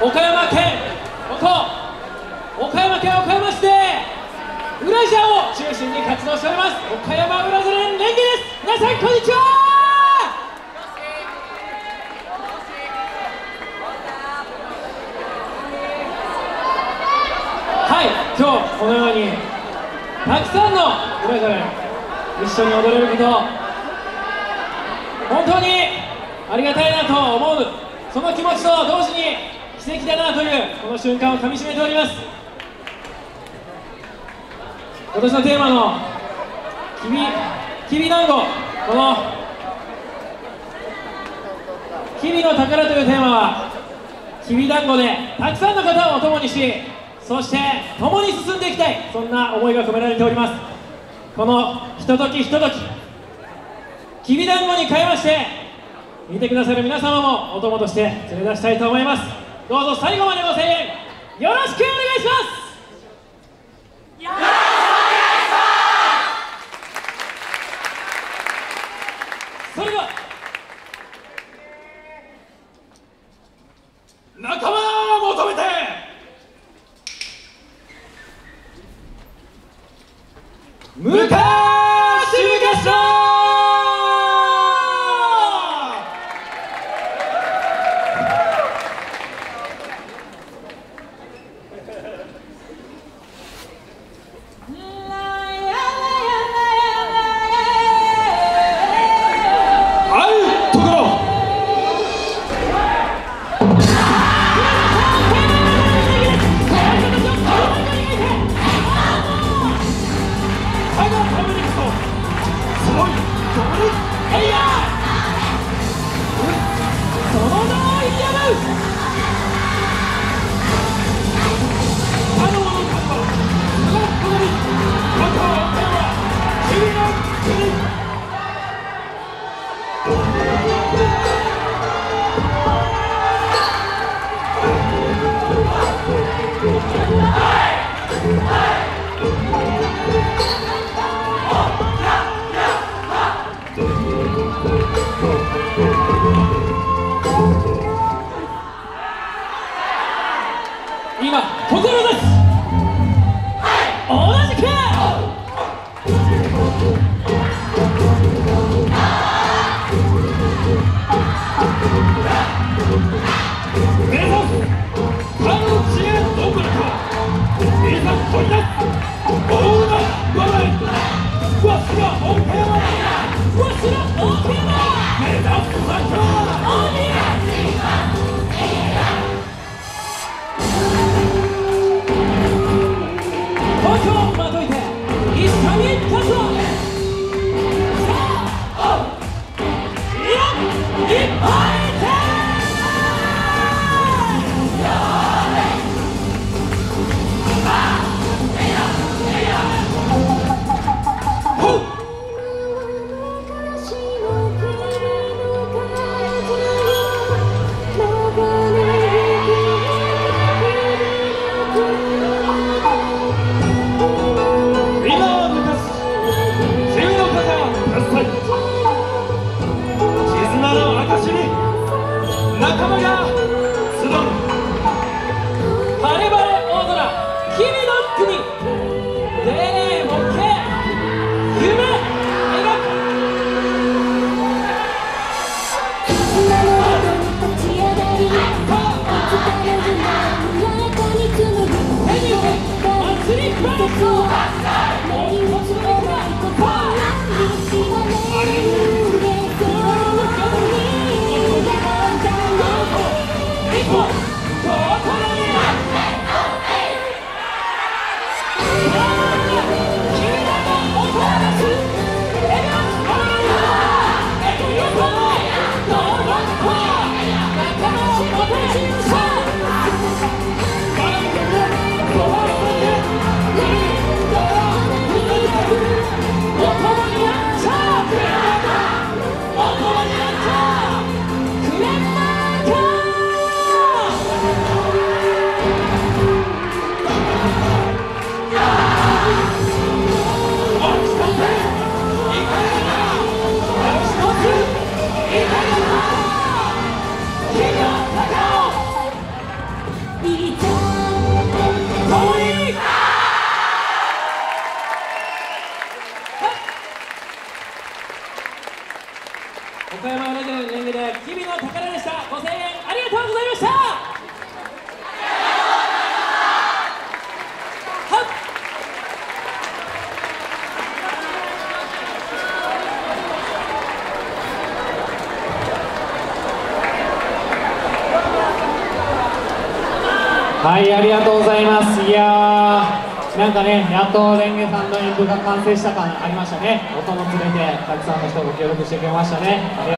岡山県岡山県岡山市でウ社を中心に活動しております岡山ブラジル連携です皆さんこんにちは。はい今日このようにたくさんのブラジ一緒に踊れること本当にありがたいなと思う。その気持ちと同時に奇跡だなというこの瞬間をかみしめております。今年のテーマの「きびきびだんご」この「きびの宝」というテーマはきびだんごでたくさんの方をお供にしそして共に進んでいきたいそんな思いが込められております。このひとときひととききびだんごに変えまして見てくださる皆様もお供として連れ出したいと思います。どうぞ最後までご声援よろしくお願いします。よろしくお願いしますそれでは仲間を求めて昔昔は東京まといて一緒に岡山裏局のリンで日の宝でした。ご声援ありがとうございました。はい。ありがとうございます。いやなんかね、やっとレンゲさんの演舞が完成した感ありましたね。音も連れて、たくさんの人が協力してくれましたね。